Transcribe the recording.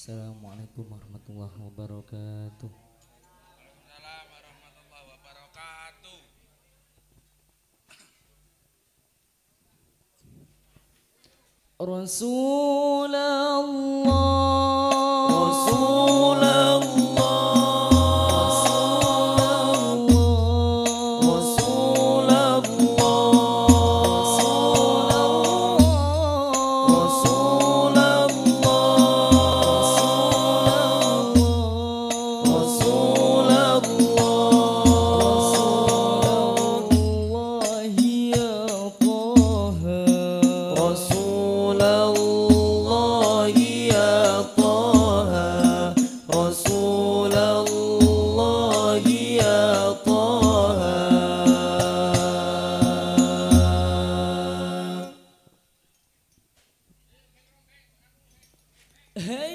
Assalamualaikum warahmatullahi wabarakatuh. Waalaikumsalam warahmatullahi wabarakatuh. Rasulullah Hey.